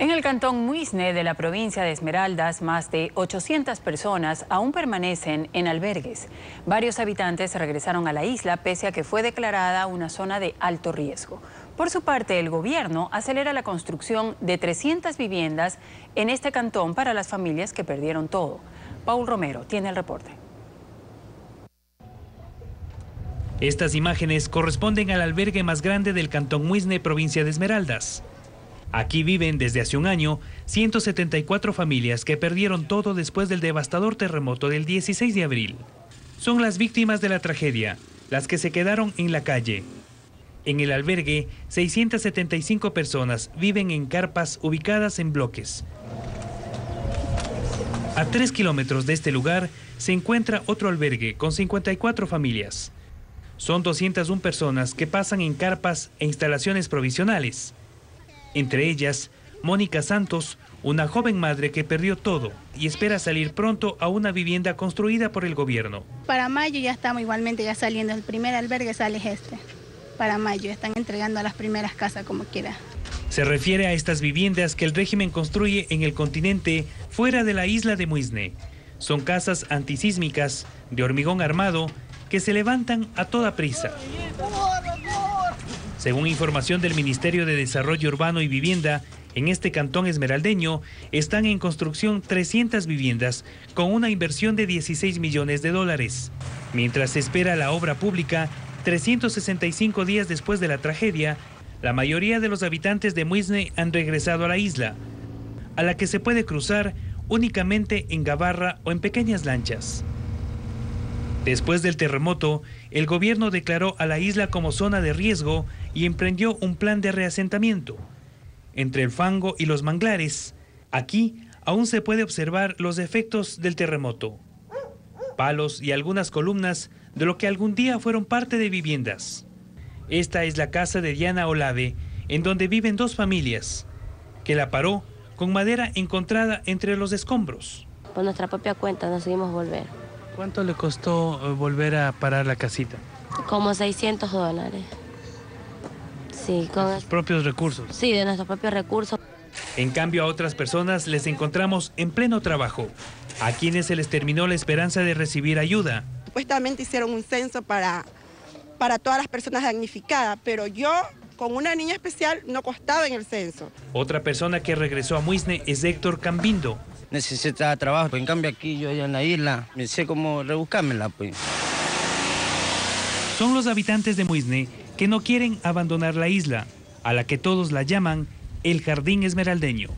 En el cantón Muisne de la provincia de Esmeraldas, más de 800 personas aún permanecen en albergues. Varios habitantes regresaron a la isla pese a que fue declarada una zona de alto riesgo. Por su parte, el gobierno acelera la construcción de 300 viviendas en este cantón para las familias que perdieron todo. Paul Romero tiene el reporte. Estas imágenes corresponden al albergue más grande del cantón Muisne, provincia de Esmeraldas. Aquí viven desde hace un año 174 familias que perdieron todo después del devastador terremoto del 16 de abril. Son las víctimas de la tragedia, las que se quedaron en la calle. En el albergue, 675 personas viven en carpas ubicadas en bloques. A tres kilómetros de este lugar se encuentra otro albergue con 54 familias. Son 201 personas que pasan en carpas e instalaciones provisionales entre ellas Mónica Santos, una joven madre que perdió todo y espera salir pronto a una vivienda construida por el gobierno. Para mayo ya estamos igualmente ya saliendo, el primer albergue sale este. Para mayo están entregando a las primeras casas como quiera. Se refiere a estas viviendas que el régimen construye en el continente fuera de la isla de Muisne. Son casas antisísmicas de hormigón armado que se levantan a toda prisa. Según información del Ministerio de Desarrollo Urbano y Vivienda, en este cantón esmeraldeño están en construcción 300 viviendas con una inversión de 16 millones de dólares. Mientras se espera la obra pública, 365 días después de la tragedia, la mayoría de los habitantes de Muisne han regresado a la isla, a la que se puede cruzar únicamente en gabarra o en pequeñas lanchas. Después del terremoto, el gobierno declaró a la isla como zona de riesgo y emprendió un plan de reasentamiento. Entre el fango y los manglares, aquí aún se puede observar los efectos del terremoto. Palos y algunas columnas de lo que algún día fueron parte de viviendas. Esta es la casa de Diana Olave, en donde viven dos familias, que la paró con madera encontrada entre los escombros. Por nuestra propia cuenta decidimos volver. ¿Cuánto le costó eh, volver a parar la casita? Como 600 dólares. Sí, con los propios recursos. Sí, de nuestros propios recursos. En cambio, a otras personas les encontramos en pleno trabajo, a quienes se les terminó la esperanza de recibir ayuda. Supuestamente hicieron un censo para, para todas las personas damnificadas, pero yo con una niña especial no costaba en el censo. Otra persona que regresó a Muisne es Héctor Cambindo. Necesitaba trabajo, en cambio aquí yo allá en la isla, me sé cómo rebuscármela pues. Son los habitantes de Muisne que no quieren abandonar la isla, a la que todos la llaman el Jardín Esmeraldeño.